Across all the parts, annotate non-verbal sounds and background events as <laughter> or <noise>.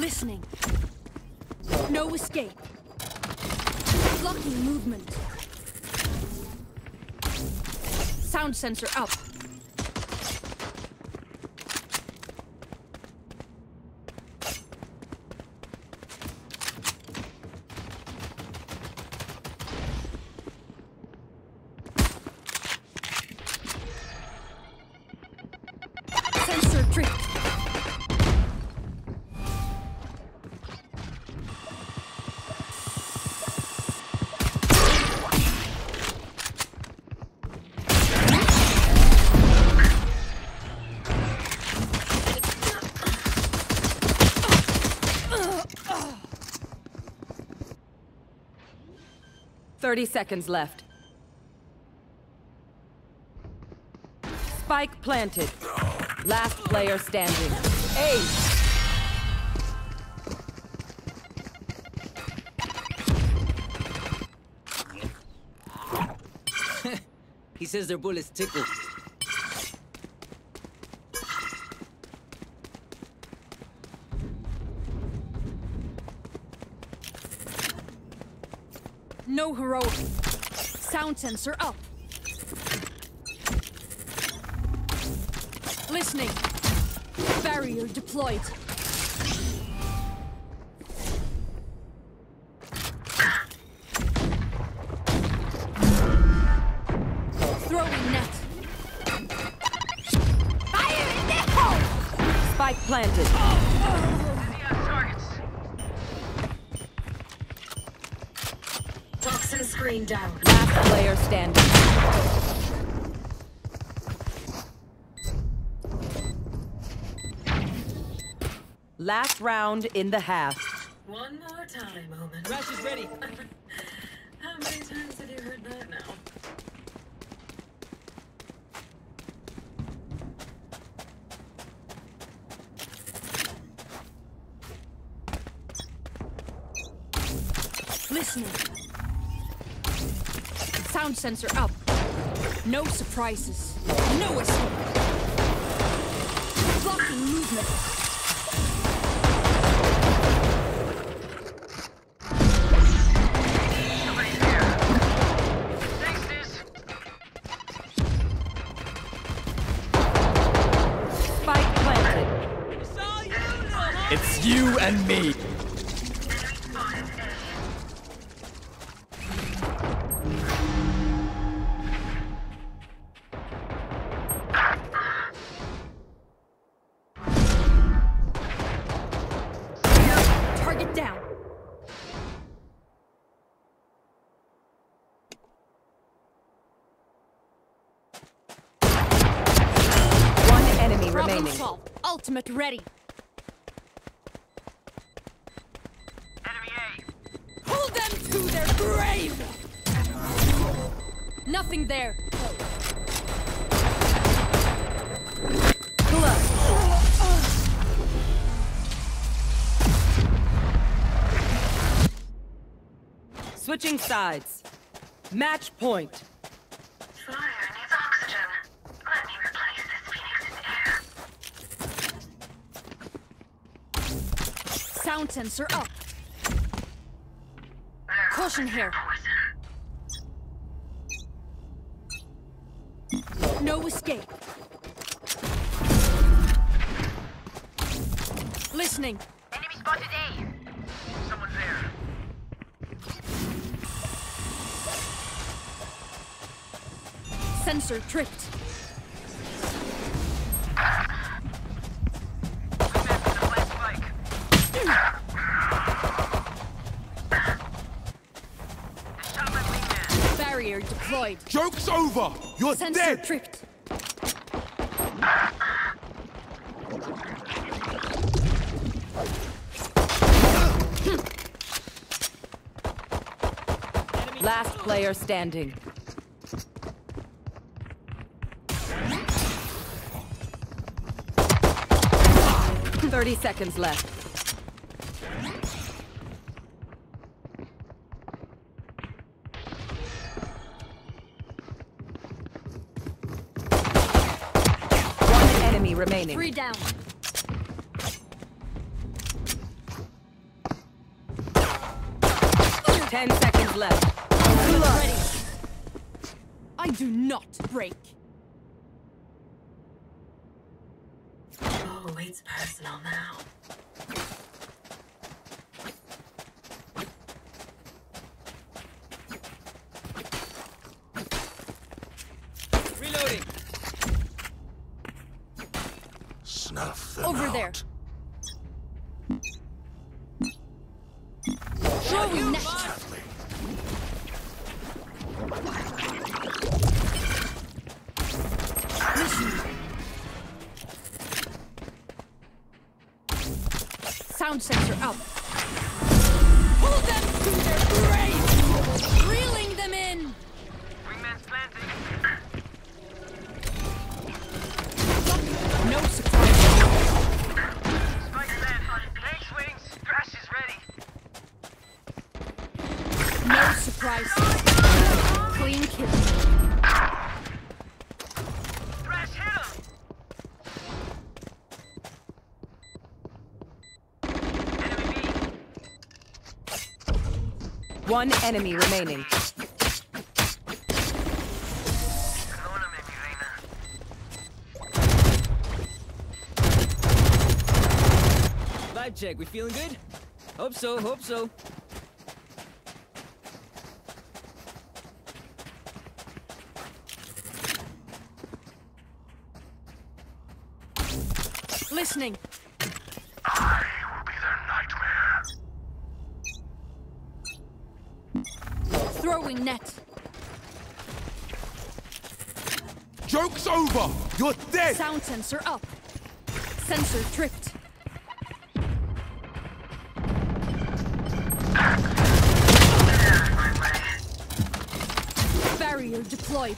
Listening. No escape. Blocking movement. Sound sensor up. Sensor trick. 30 seconds left. Spike planted. Last player standing. A. <laughs> He says their bullets tickle. No heroic. Sound sensor up. Listening. Barrier deployed. Throwing net. Fire in the hole! Spike planted. Toxin screen down. Last player standing. Last round in the half. One more time, Omen. Rash is ready. <laughs> How many times have you heard that now? Listening. Sound sensor up. No surprises. No escape. Blocking movement. It's you and me. Ultimate ready. Pull them to their grave! Nothing there. Switching sides. Match point. Sound sensor up. Caution here. No escape. Listening. Enemy spotted A. Someone's there. Sensor tripped. Deployed. Joke's over. You're Sensor dead. tripped. Last player standing. Thirty seconds left. remaining. Three down. Ten seconds left. Ready. I do not break. Oh, it's personal now. Sound sensor up. One enemy remaining. Vibe check. We feeling good? Hope so. Hope so. Listening. I will be their nightmare. Throwing net. Joke's over! You're dead! Sound sensor up. Sensor tripped. Barrier deployed.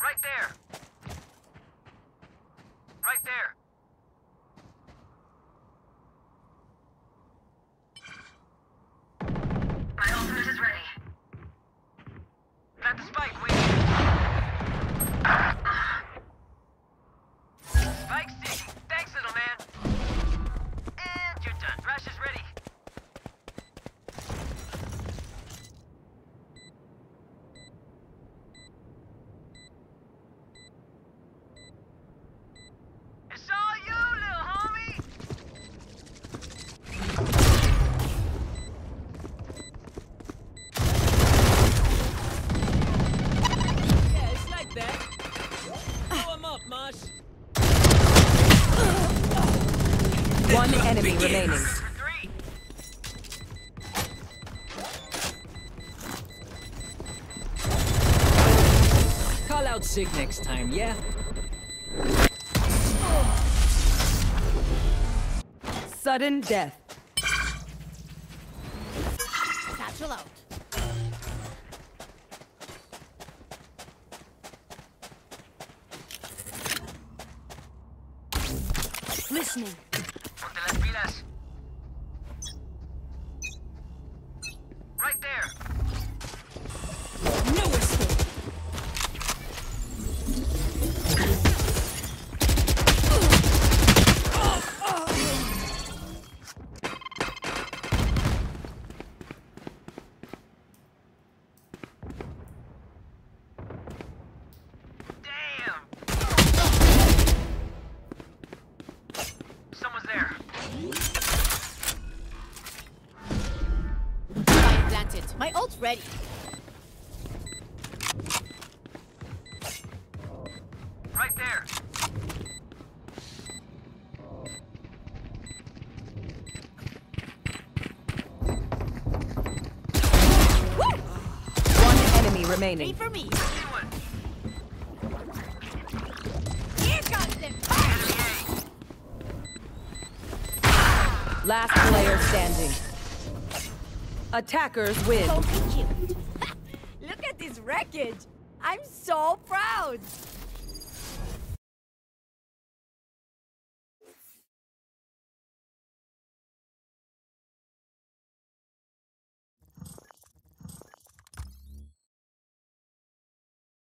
Right there. Right there. My ultimate is ready. Plant the spike, wing. Spike One enemy remaining. Three. Call out sick next time, yeah? Sudden death. Satchel out. Listening. atrás. Ready. Right there. One enemy remaining. for me. Here comes them. Last player standing. Attackers win. Oh, Cute. <laughs> Look at this wreckage. I'm so proud.